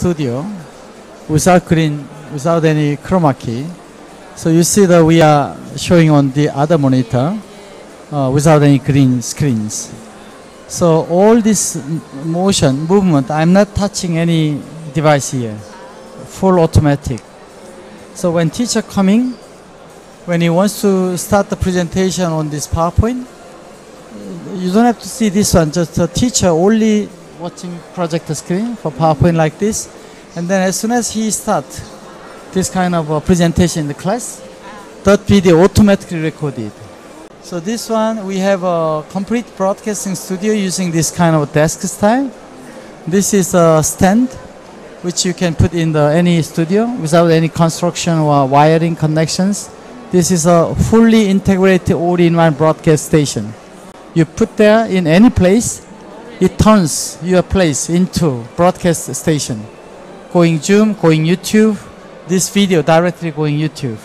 studio without green, without any chroma key. So you see that we are showing on the other monitor uh, without any green screens. So all this motion, movement, I'm not touching any device here. Full automatic. So when teacher coming, when he wants to start the presentation on this PowerPoint, you don't have to see this one, just the teacher only watching projector screen for PowerPoint like this. And then as soon as he start this kind of uh, presentation in the class, that video automatically recorded. So this one, we have a complete broadcasting studio using this kind of desk style. This is a stand which you can put in the any studio without any construction or wiring connections. This is a fully integrated all-in-one broadcast station. You put there in any place, it turns your place into broadcast station. Going Zoom, going YouTube, this video directly going YouTube.